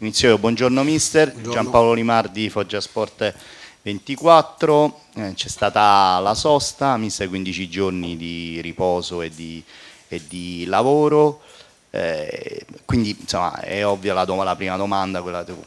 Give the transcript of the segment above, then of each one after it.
Inizio, buongiorno mister, buongiorno. Giampaolo Limardi, Foggia Sport 24, eh, c'è stata la sosta, mister 15 giorni di riposo e di, e di lavoro, eh, quindi insomma è ovvia la, la prima domanda,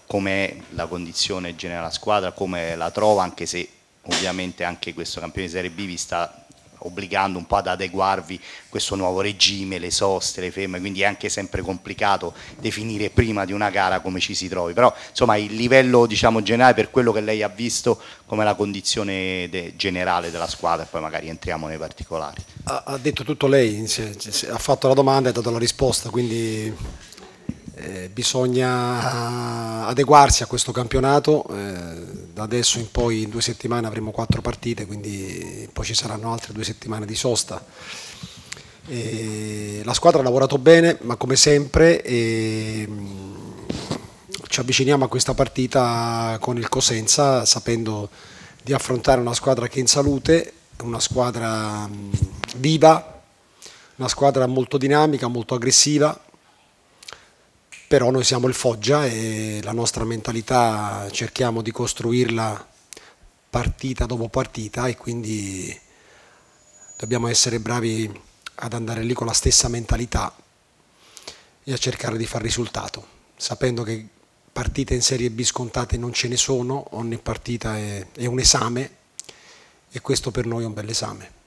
com'è la condizione generale della squadra, come la trova, anche se ovviamente anche questo campione di Serie B vi sta obbligando un po' ad adeguarvi questo nuovo regime, le soste, le ferme, quindi è anche sempre complicato definire prima di una gara come ci si trovi, però insomma il livello diciamo, generale per quello che lei ha visto come la condizione de generale della squadra e poi magari entriamo nei particolari. Ha, ha detto tutto lei, ha fatto la domanda e ha dato la risposta, quindi eh, bisogna adeguarsi a questo campionato, eh, da adesso in poi in due settimane avremo quattro partite, quindi poi ci saranno altre due settimane di sosta. E la squadra ha lavorato bene, ma come sempre e, ci avviciniamo a questa partita con il Cosenza sapendo di affrontare una squadra che è in salute, una squadra viva, una squadra molto dinamica, molto aggressiva, però noi siamo il Foggia e la nostra mentalità cerchiamo di costruirla partita dopo partita e quindi dobbiamo essere bravi ad andare lì con la stessa mentalità e a cercare di fare risultato, sapendo che partite in Serie B scontate non ce ne sono, ogni partita è, è un esame e questo per noi è un bel esame.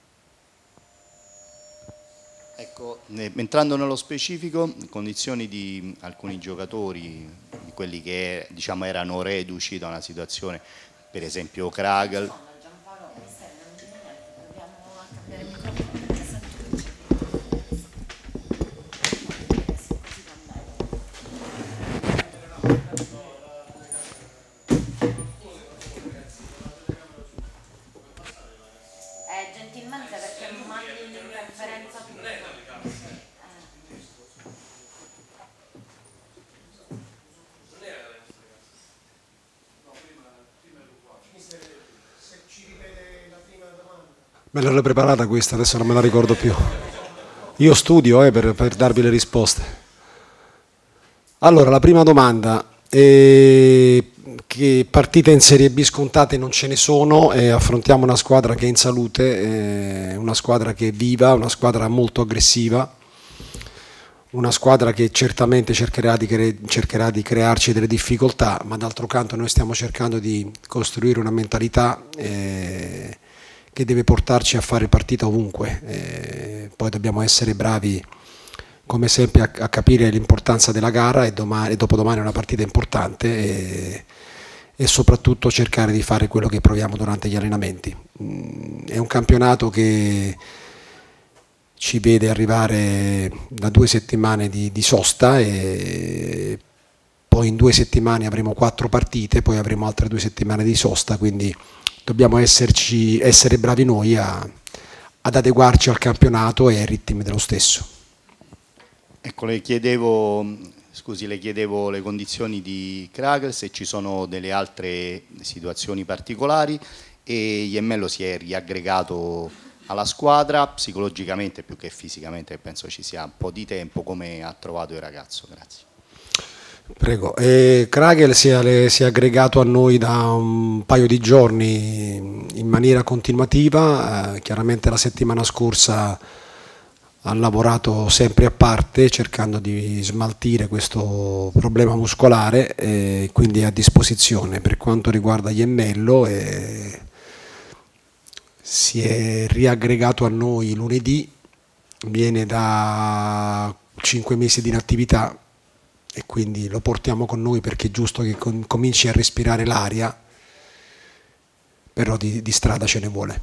Ecco, entrando nello specifico, condizioni di alcuni giocatori, di quelli che diciamo, erano reduci da una situazione, per esempio Kragel, Me l'ero preparata questa, adesso non me la ricordo più. Io studio eh, per, per, darvi le risposte. Allora, la prima domanda. Eh, che partite in Serie B scontate non ce ne sono e affrontiamo una squadra che è in salute, eh, una squadra che è viva, una squadra molto aggressiva, una squadra che certamente cercherà di, cre- cercherà di crearci delle difficoltà, ma d'altro canto noi stiamo cercando di costruire una mentalità eh, che deve portarci a fare partita ovunque. Eh, poi dobbiamo essere bravi come sempre a, a capire l'importanza della gara e, domani, dopodomani è una partita importante e, e, soprattutto cercare di fare quello che proviamo durante gli allenamenti. Mm, è un campionato che ci vede arrivare da due settimane di, di sosta e poi in due settimane avremo quattro partite, poi avremo altre due settimane di sosta, quindi dobbiamo esserci, essere bravi noi a, ad adeguarci al campionato e ai ritmi dello stesso. Ecco, le chiedevo, scusi, le chiedevo le condizioni di Kragel, se ci sono delle altre situazioni particolari e Iemmello si è riaggregato alla squadra psicologicamente più che fisicamente, penso ci sia un po' di tempo, come ha trovato il ragazzo? Grazie. Prego. E Kragel si è, si è, aggregato a noi da un paio di giorni in maniera continuativa, eh, chiaramente la settimana scorsa ha lavorato sempre a parte cercando di smaltire questo problema muscolare e quindi è a disposizione. Per quanto riguarda Iemmello e si è riaggregato a noi lunedì, viene da 5 mesi di inattività e quindi lo portiamo con noi perché è giusto che com cominci a respirare l'aria, però di, di, strada ce ne vuole.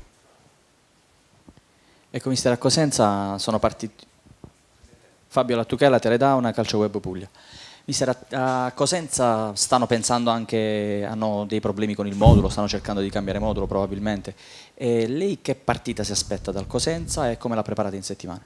Ecco, mister, a Cosenza sono partiti Fabio Lattuchella, Teledauna, Calcio Web Puglia. Mister, a Cosenza stanno pensando anche, hanno dei problemi con il modulo, stanno cercando di cambiare modulo probabilmente. E lei che partita si aspetta dal Cosenza e come la preparate in settimana?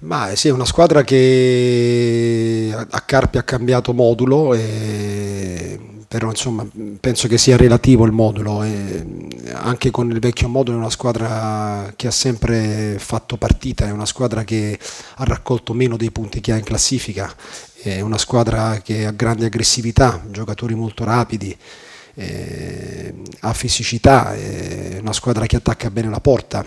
Ma sì, è una squadra che a Carpi ha cambiato modulo, e, però insomma penso che sia relativo il modulo. E anche con il vecchio modulo è una squadra che ha sempre fatto partita, è una squadra che ha raccolto meno dei punti che ha in classifica è una squadra che ha grande aggressività, giocatori molto rapidi, eh, ha fisicità, è una squadra che attacca bene la porta.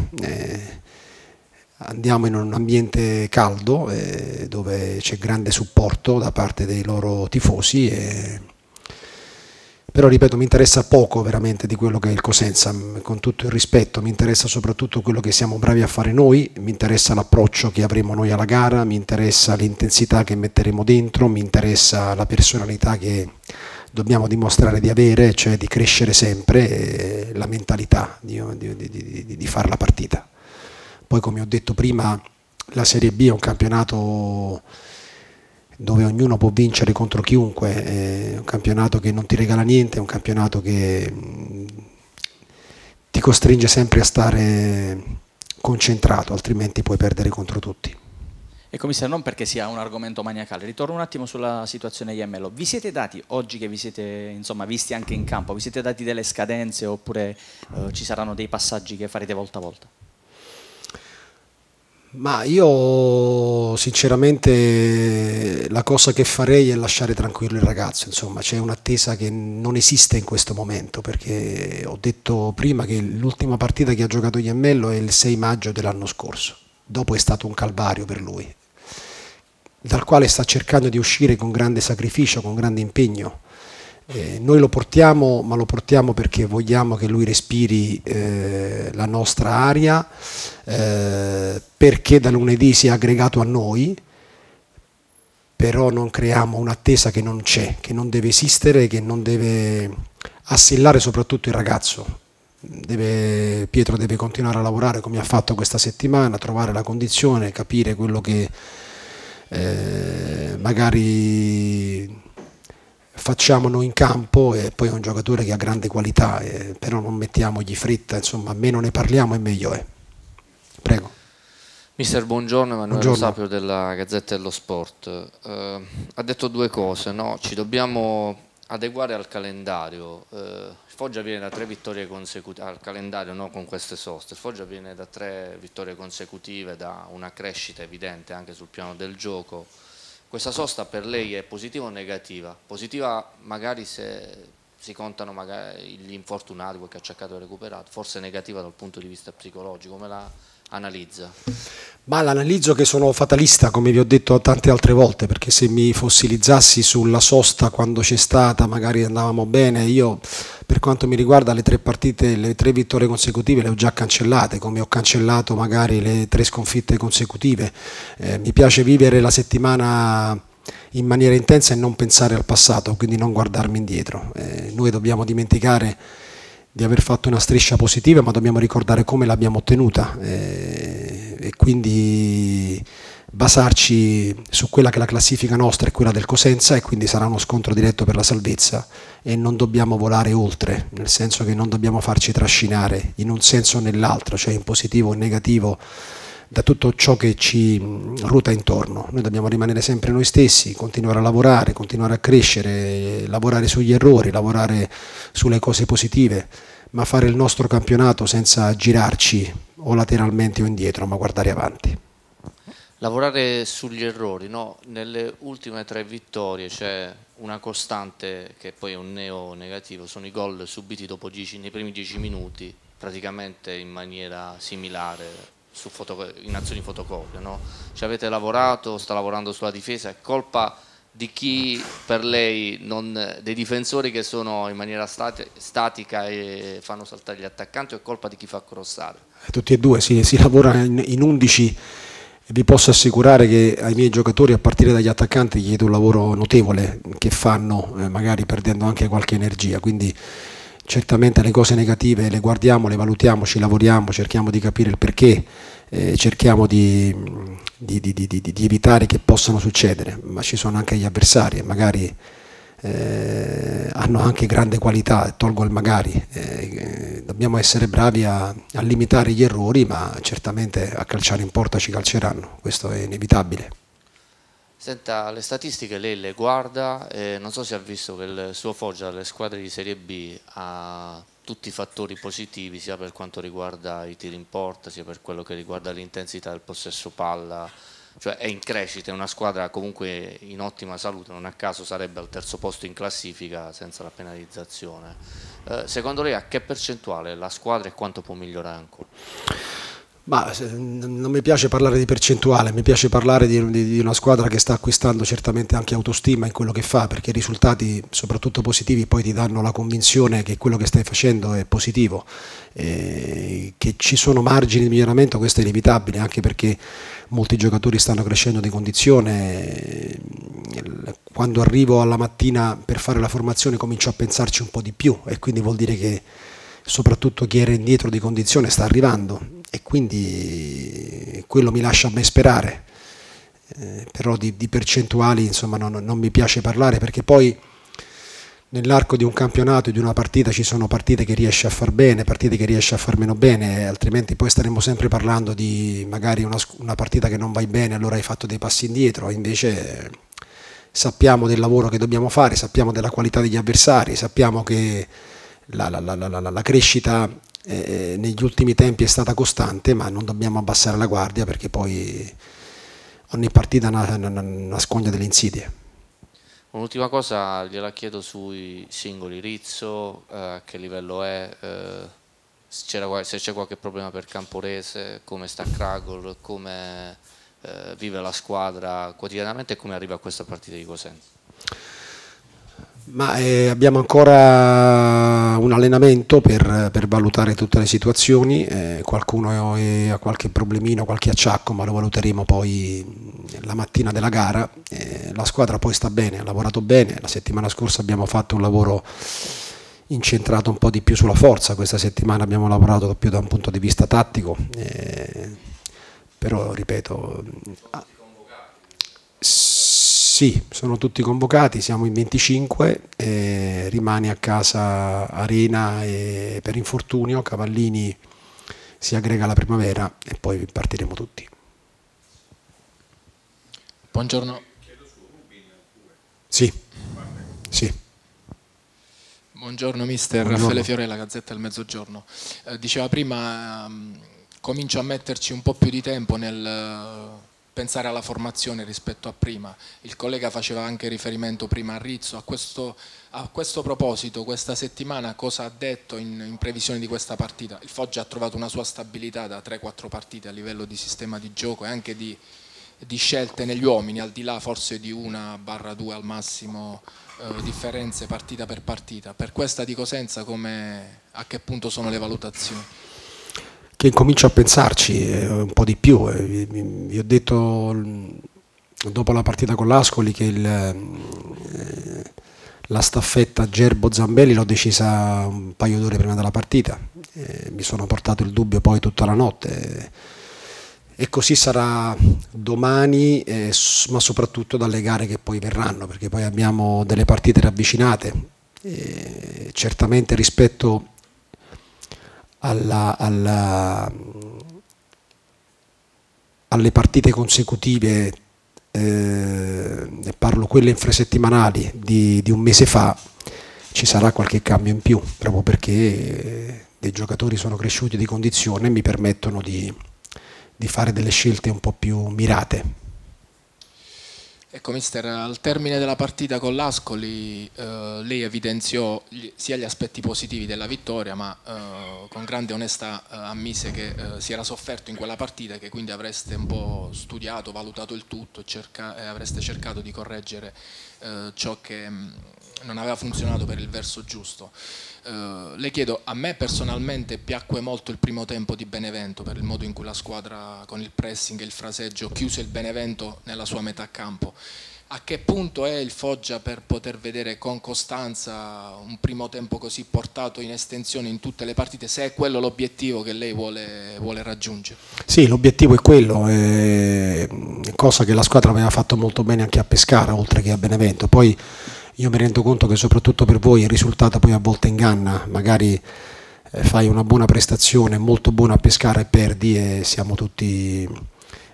Andiamo in un ambiente caldo eh, dove c'è grande supporto da parte dei loro tifosi. E, però ripeto mi interessa poco veramente di quello che è il Cosenza, con tutto il rispetto, mi interessa soprattutto quello che siamo bravi a fare noi, mi interessa l'approccio che avremo noi alla gara, mi interessa l'intensità che metteremo dentro, mi interessa la personalità che dobbiamo dimostrare di avere, cioè di crescere sempre la mentalità di, di, di, di fare la partita. Poi come ho detto prima la Serie B è un campionato dove ognuno può vincere contro chiunque, è un campionato che non ti regala niente, è un campionato che mm, ti costringe sempre a stare concentrato, altrimenti puoi perdere contro tutti. E commissario, non perché sia un argomento maniacale, ritorno un attimo sulla situazione IML. Vi siete dati, oggi che vi siete insomma, visti anche in campo, vi siete dati delle scadenze oppure eh, ci saranno dei passaggi che farete volta a volta? Ma io sinceramente la cosa che farei è lasciare tranquillo il ragazzo, insomma c'è un'attesa che non esiste in questo momento perché ho detto prima che l'ultima partita che ha giocato Iammello è il 6 maggio dell'anno scorso, dopo è stato un calvario per lui, dal quale sta cercando di uscire con grande sacrificio, con grande impegno eh, noi lo portiamo, ma lo portiamo perché vogliamo che lui respiri eh, la nostra aria, eh, perché da lunedì sia aggregato a noi, però non creiamo un'attesa che non c'è, che non deve esistere, che non deve assillare soprattutto il ragazzo. Deve, Pietro deve continuare a lavorare come ha fatto questa settimana, trovare la condizione, capire quello che eh, magari facciamo noi in campo e poi è un giocatore che ha grande qualità, eh, però non mettiamogli fretta, insomma, meno ne parliamo e meglio è. Prego. Mister, buongiorno, Emanuele buongiorno. Sapio della Gazzetta dello Sport. Eh, ha detto due cose, no? ci dobbiamo adeguare al calendario. Eh, Foggia viene da tre vittorie consecutive, al calendario no con queste soste, il Foggia viene da tre vittorie consecutive, da una crescita evidente anche sul piano del gioco questa sosta per lei è positiva o negativa? Positiva magari se si contano gli infortunati, qualche acciaccato recuperato, forse negativa dal punto di vista psicologico, come la analizza? Ma l'analizzo che sono fatalista, come vi ho detto tante altre volte, perché se mi fossilizzassi sulla sosta quando c'è stata, magari andavamo bene, io per quanto mi riguarda le tre partite, le tre vittorie consecutive le ho già cancellate, come ho cancellato magari le tre sconfitte consecutive. Eh, mi piace vivere la settimana in maniera intensa e non pensare al passato, quindi non guardarmi indietro. Eh, noi dobbiamo dimenticare di aver fatto una striscia positiva, ma dobbiamo ricordare come l'abbiamo ottenuta. Eh, e quindi basarci su quella che è la classifica nostra e quella del Cosenza e quindi sarà uno scontro diretto per la salvezza e non dobbiamo volare oltre, nel senso che non dobbiamo farci trascinare in un senso o nell'altro, cioè in positivo o in negativo da tutto ciò che ci ruota intorno. Noi dobbiamo rimanere sempre noi stessi, continuare a lavorare, continuare a crescere, lavorare sugli errori, lavorare sulle cose positive, ma fare il nostro campionato senza girarci o lateralmente o indietro, ma guardare avanti. Lavorare sugli errori, no? nelle ultime tre vittorie c'è una costante che poi è un neo negativo, sono i gol subiti dopo dieci, nei primi dieci minuti, praticamente in maniera similare in azioni fotocopia. No? Ci avete lavorato, sta lavorando sulla difesa, è colpa di chi per lei, non, dei difensori che sono in maniera stati, statica e fanno saltare gli attaccanti o è colpa di chi fa crossare? Eh, tutti e due, sì, si lavora in, in 11 e vi posso assicurare che ai miei giocatori a partire dagli attaccanti chiedo un lavoro notevole che fanno, eh, magari perdendo anche qualche energia, quindi certamente le cose negative le guardiamo, le valutiamo, ci lavoriamo, cerchiamo di capire il perché, eh, cerchiamo di, di, di, di, evitare che possano succedere, ma ci sono anche gli avversari magari eh, hanno anche grande qualità, tolgo il magari, eh, dobbiamo essere bravi a, a limitare gli errori, ma certamente a calciare in porta ci calceranno, questo è inevitabile. Senta, le statistiche lei le guarda, eh, non so se ha visto che il suo Foggia, le squadre di Serie B, ha tutti i fattori positivi sia per quanto riguarda i tiri in porta, sia per quello che riguarda l'intensità del possesso palla, cioè è in crescita, è una squadra comunque in ottima salute, non a caso sarebbe al terzo posto in classifica senza la penalizzazione. Eh, secondo lei a che percentuale la squadra e quanto può migliorare ancora? Ma non mi piace parlare di percentuale, mi piace parlare di, di, di, una squadra che sta acquistando certamente anche autostima in quello che fa, perché i risultati, soprattutto positivi, poi ti danno la convinzione che quello che stai facendo è positivo. Eh, che ci sono margini di miglioramento, questo è inevitabile, anche perché molti giocatori stanno crescendo di condizione. Quando arrivo alla mattina per fare la formazione comincio a pensarci un po' di più e quindi vuol dire che soprattutto chi era indietro di condizione sta arrivando e quindi quello mi lascia me sperare. Eh, però di, di percentuali insomma non, non, mi piace parlare perché poi nell'arco di un campionato, di una partita, ci sono partite che riesce a far bene, partite che riesce a far meno bene, altrimenti poi staremo sempre parlando di magari una, una partita che non vai bene, allora hai fatto dei passi indietro, invece sappiamo del lavoro che dobbiamo fare, sappiamo della qualità degli avversari, sappiamo che la, la, la, la crescita eh, negli ultimi tempi è stata costante, ma non dobbiamo abbassare la guardia perché poi ogni partita nasconde delle insidie. Un'ultima cosa gliela chiedo sui singoli, Rizzo, eh, a che livello è, eh, se c'è qualche problema per Camporese, come sta Kragol, come eh, vive la squadra quotidianamente e come arriva a questa partita di Cosenza. Ma eh, abbiamo ancora un allenamento per, per valutare tutte le situazioni, eh, qualcuno ha qualche problemino, qualche acciacco, ma lo valuteremo poi la mattina della gara. Eh, la squadra poi sta bene, ha lavorato bene, la settimana scorsa abbiamo fatto un lavoro incentrato un po' di più sulla forza, questa settimana abbiamo lavorato più da un punto di vista tattico, eh, però ripeto... Sì, sono tutti convocati, siamo in 25, eh, rimane a casa Arena e per infortunio, Cavallini si aggrega alla primavera e poi partiremo tutti. Buongiorno. Sì, sì. Buongiorno mister, Buongiorno. Raffaele Fiorella, Gazzetta del Mezzogiorno. Eh, diceva prima, um, comincio a metterci un po' più di tempo nel pensare alla formazione rispetto a prima. Il collega faceva anche riferimento prima a Rizzo. A questo, a questo proposito, questa settimana cosa ha detto in, in, previsione di questa partita? Il Foggia ha trovato una sua stabilità da 3-4 partite a livello di sistema di gioco e anche di, di scelte negli uomini, al di là forse di una barra due al massimo eh, differenze partita per partita. Per questa di Cosenza come, a che punto sono le valutazioni? Che incomincio a pensarci eh, un po' di più. Eh, vi ho detto dopo la partita con l'Ascoli che il, eh, la staffetta Gerbo-Zambelli l'ho decisa un paio d'ore prima della partita, mi sono portato il dubbio poi tutta la notte e così sarà domani, ma soprattutto dalle gare che poi verranno, perché poi abbiamo delle partite ravvicinate. certamente rispetto alla, alla, alle partite consecutive, eh, parlo quelle infrasettimanali di, di un mese fa, ci sarà qualche cambio in più, proprio perché dei giocatori sono cresciuti di condizione e mi permettono di, di fare delle scelte un po' più mirate. Ecco mister, al termine della partita con l'Ascoli eh, lei evidenziò sia gli aspetti positivi della vittoria ma eh, con grande onestà eh, ammise che eh, si era sofferto in quella partita e che quindi avreste un po' studiato, valutato il tutto cerca e avreste cercato di correggere eh, ciò che mm, non aveva funzionato per il verso giusto. Uh, le chiedo, a me personalmente piacque molto il primo tempo di Benevento per il modo in cui la squadra con il pressing e il fraseggio chiuse il Benevento nella sua metà campo. A che punto è il Foggia per poter vedere con costanza un primo tempo così portato in estensione in tutte le partite, se è quello l'obiettivo che lei vuole, vuole raggiungere? Sì, l'obiettivo è quello, è cosa che la squadra aveva fatto molto bene anche a Pescara, oltre che a Benevento. Poi io mi rendo conto che soprattutto per voi il risultato poi a volte inganna, magari eh, fai una buona prestazione, molto buona a pescare e perdi e siamo tutti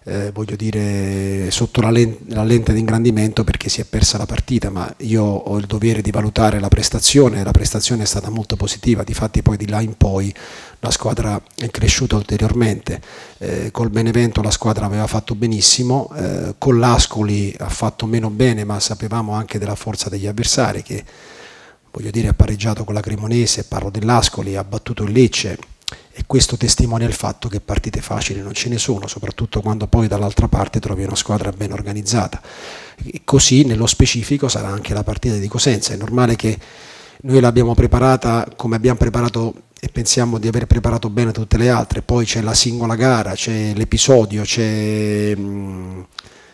eh, voglio dire, sotto la, len- la, lente di ingrandimento perché si è persa la partita, ma io ho il dovere di valutare la prestazione, la prestazione è stata molto positiva, difatti poi di là in poi la squadra è cresciuta ulteriormente, eh, col Benevento la squadra aveva fatto benissimo, eh, con l'Ascoli ha fatto meno bene, ma sapevamo anche della forza degli avversari che voglio dire ha pareggiato con la Cremonese, parlo dell'Ascoli, ha battuto il Lecce e questo testimonia il fatto che partite facili non ce ne sono, soprattutto quando poi dall'altra parte trovi una squadra ben organizzata. E così nello specifico sarà anche la partita di Cosenza, è normale che noi l'abbiamo preparata come abbiamo preparato e pensiamo di aver preparato bene tutte le altre, poi c'è la singola gara, c'è l'episodio, c'è... Mh,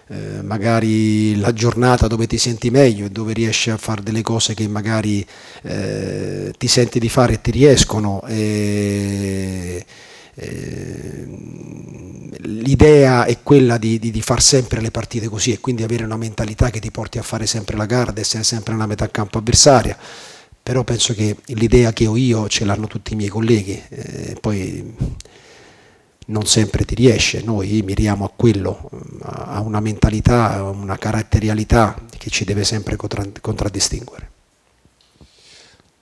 eh, magari la giornata dove ti senti meglio e dove riesci a fare delle cose che magari eh, ti senti di fare e ti riescono. E, e, l'idea è quella di, di, di far sempre le partite così e quindi avere una mentalità che ti porti a fare sempre la gara, ad essere sempre nella metà campo avversaria però penso che l'idea che ho io ce l'hanno tutti i miei colleghi, eh, poi non sempre ti riesce, noi miriamo a quello, a una mentalità, a una caratterialità che ci deve sempre contraddistinguere.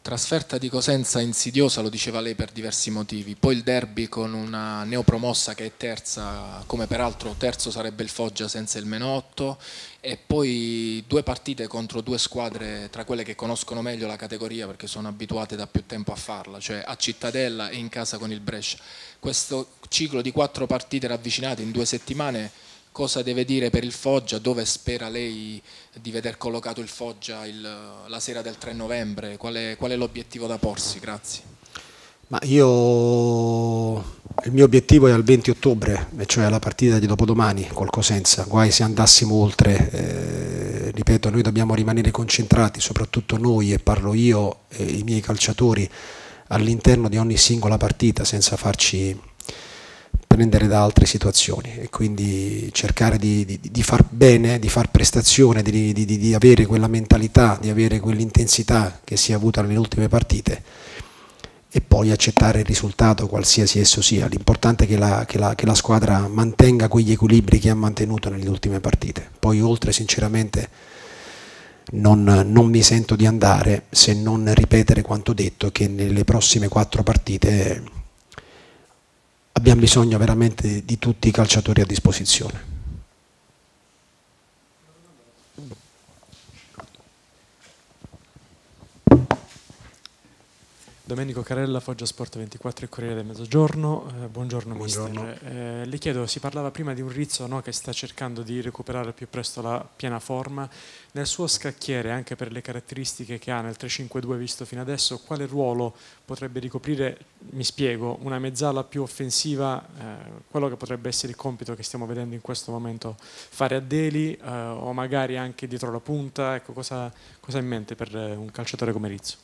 Trasferta di Cosenza insidiosa, lo diceva lei per diversi motivi, poi il derby con una neopromossa che è terza, come peraltro terzo sarebbe il Foggia senza il Menotto, e poi due partite contro due squadre tra quelle che conoscono meglio la categoria perché sono abituate da più tempo a farla, cioè a Cittadella e in casa con il Brescia. Questo ciclo di quattro partite ravvicinate in due settimane cosa deve dire per il Foggia, dove spera lei di veder collocato il Foggia il, la sera del 3 novembre, qual è, qual è l'obiettivo da porsi? Grazie. Ma io il mio obiettivo è al 20 ottobre, cioè alla partita di dopodomani col Cosenza, guai se andassimo oltre, eh, ripeto, noi dobbiamo rimanere concentrati, soprattutto noi e parlo io e i miei calciatori all'interno di ogni singola partita senza farci prendere da altre situazioni e quindi cercare di, di, di far bene, di far prestazione, di, di, avere quella mentalità, di avere quell'intensità che si è avuta nelle ultime partite e poi accettare il risultato qualsiasi esso sia. L'importante è che la, che, la, che la, squadra mantenga quegli equilibri che ha mantenuto nelle ultime partite. Poi oltre sinceramente non, non mi sento di andare se non ripetere quanto detto che nelle prossime quattro partite abbiamo bisogno veramente di tutti i calciatori a disposizione. Domenico Carella, Foggia Sport 24 e Corriere del Mezzogiorno. Eh, buongiorno, buongiorno. mister. Eh, le chiedo, si parlava prima di un Rizzo no, che sta cercando di recuperare più presto la piena forma. Nel suo scacchiere, anche per le caratteristiche che ha nel 3-5-2 visto fino adesso, quale ruolo potrebbe ricoprire, mi spiego, una mezzala più offensiva, eh, quello che potrebbe essere il compito che stiamo vedendo in questo momento fare a Deli eh, o magari anche dietro la punta? Ecco, cosa, cosa ha in mente per eh, un calciatore come Rizzo?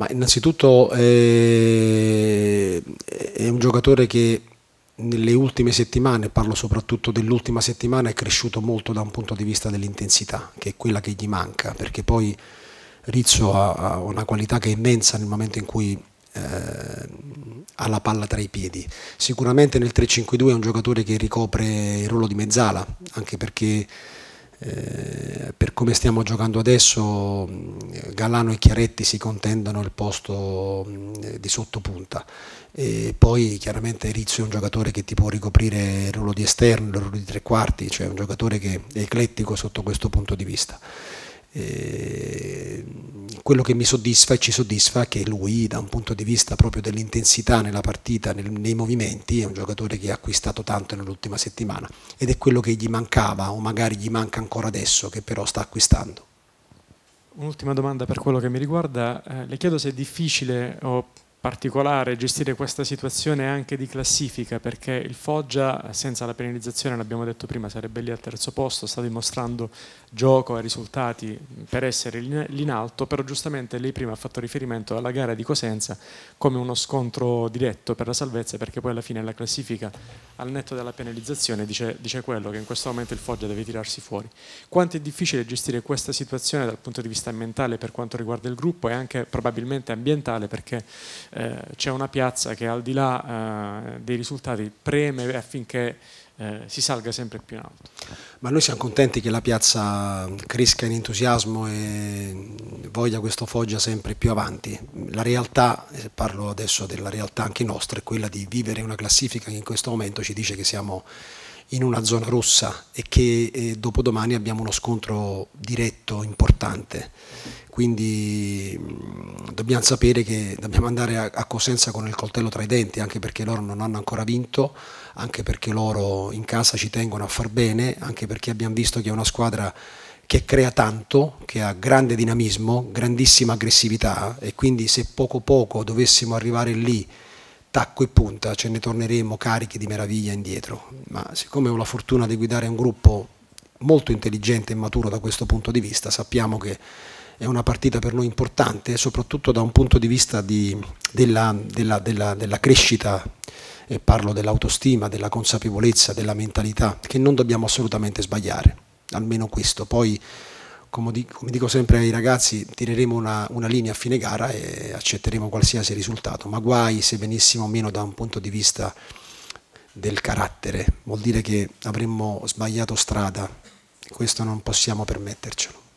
Ma innanzitutto eh, è un giocatore che nelle ultime settimane, parlo soprattutto dell'ultima settimana, è cresciuto molto da un punto di vista dell'intensità, che è quella che gli manca, perché poi Rizzo ha, una qualità che è immensa nel momento in cui eh, ha la palla tra i piedi. Sicuramente nel 3-5-2 è un giocatore che ricopre il ruolo di mezzala, anche perché eh, per come stiamo giocando adesso Galano e Chiaretti si contendono il posto di sottopunta e poi chiaramente Rizzo è un giocatore che ti può ricoprire il ruolo di esterno, il ruolo di tre quarti, cioè un giocatore che è eclettico sotto questo punto di vista. Eh, quello che mi soddisfa e ci soddisfa è che lui da un punto di vista proprio dell'intensità nella partita, nel, nei movimenti, è un giocatore che ha acquistato tanto nell'ultima settimana ed è quello che gli mancava o magari gli manca ancora adesso che però sta acquistando. Un'ultima domanda per quello che mi riguarda, eh, le chiedo se è difficile o particolare gestire questa situazione anche di classifica perché il Foggia senza la penalizzazione l'abbiamo detto prima sarebbe lì al terzo posto sta dimostrando gioco e risultati per essere lì in alto però giustamente lei prima ha fatto riferimento alla gara di Cosenza come uno scontro diretto per la salvezza perché poi alla fine la classifica al netto della penalizzazione dice, dice quello che in questo momento il Foggia deve tirarsi fuori. Quanto è difficile gestire questa situazione dal punto di vista mentale per quanto riguarda il gruppo e anche probabilmente ambientale perché eh, c'è una piazza che al di là eh, dei risultati preme affinché eh, si salga sempre più in alto. Ma noi siamo contenti che la piazza cresca in entusiasmo e voglia questo Foggia sempre più avanti. La realtà, parlo adesso della realtà anche nostra, è quella di vivere una classifica che in questo momento ci dice che siamo in una zona rossa e che eh, dopodomani abbiamo uno scontro diretto importante. Quindi mh, dobbiamo sapere che dobbiamo andare a, a Cosenza con il coltello tra i denti, anche perché loro non hanno ancora vinto, anche perché loro in casa ci tengono a far bene, anche perché abbiamo visto che è una squadra che crea tanto, che ha grande dinamismo, grandissima aggressività e quindi se poco poco dovessimo arrivare lì tacco e punta, ce ne torneremo carichi di meraviglia indietro, ma siccome ho la fortuna di guidare un gruppo molto intelligente e maturo da questo punto di vista, sappiamo che è una partita per noi importante, soprattutto da un punto di vista di, della, della, della, della crescita, e parlo dell'autostima, della consapevolezza, della mentalità, che non dobbiamo assolutamente sbagliare, almeno questo. Poi come dico sempre ai ragazzi, tireremo una, una, linea a fine gara e accetteremo qualsiasi risultato, ma guai se venissimo meno da un punto di vista del carattere, vuol dire che avremmo sbagliato strada, questo non possiamo permettercelo.